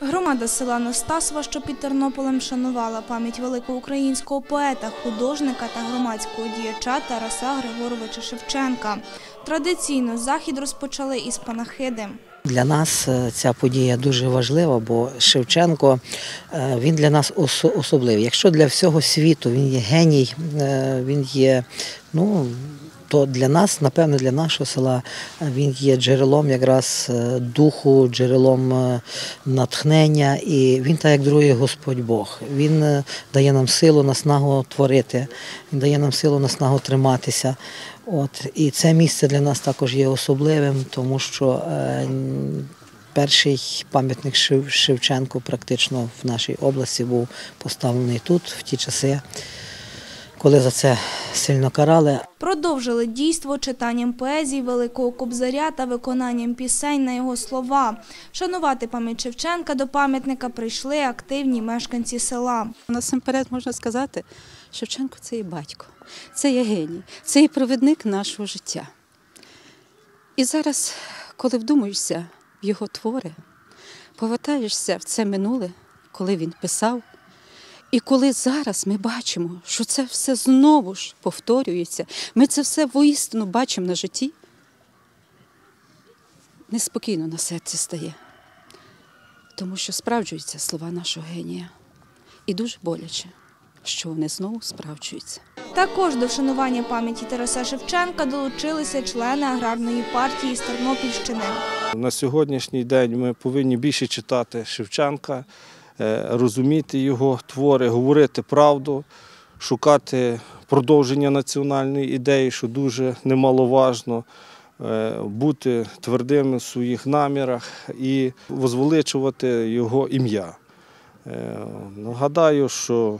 Громада села Настасова, що під Тернополем, шанувала пам'ять великого українського поета, художника та громадського діяча Тараса Григоровича Шевченка. Традиційно захід розпочали із панахиди. Для нас е, ця подія дуже важлива, бо Шевченко е, він для нас осо- особливий. Якщо для всього світу він є геній, е, він є, ну то для нас, напевно, для нашого села е, він є джерелом якраз е, духу, джерелом е, натхнення, і він так як другий Господь Бог. Він дає нам силу, наснагу творити, він дає нам силу, наснагу триматися. От і це місце для нас також є особливим, тому що перший пам'ятник Шев- Шевченку практично в нашій області був поставлений тут в ті часи, коли за це сильно карали. Продовжили дійство читанням поезій Великого Кобзаря та виконанням пісень на його слова. Шанувати пам'ять Шевченка до пам'ятника прийшли активні мешканці села. Насамперед можна сказати, Шевченко це і батько, це є геній, це і провідник нашого життя. І зараз, коли вдумуєшся в його твори, повертаєшся в це минуле, коли він писав, і коли зараз ми бачимо, що це все знову ж повторюється, ми це все воістину бачимо на житті, неспокійно на серці стає, тому що справджуються слова нашого генія. І дуже боляче, що вони знову справджуються. Також до вшанування пам'яті Тараса Шевченка долучилися члени аграрної партії з Тернопільщини. На сьогоднішній день ми повинні більше читати Шевченка, розуміти його твори, говорити правду, шукати продовження національної ідеї, що дуже немаловажно, е, бути твердими в своїх намірах і возвеличувати його ім'я. Е, Нагадаю, що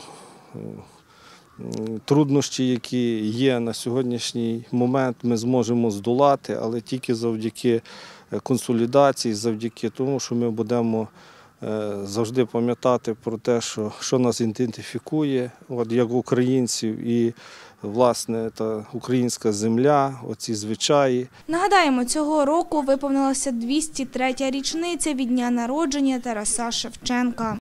е, труднощі, які є на сьогоднішній момент, ми зможемо здолати, але тільки завдяки е, консолідації, завдяки тому, що ми будемо е, завжди пам'ятати про те, що, що нас ідентифікує, от як українців, і власне та українська земля, оці звичаї. Нагадаємо, цього року виповнилася 203-я річниця від дня народження Тараса Шевченка.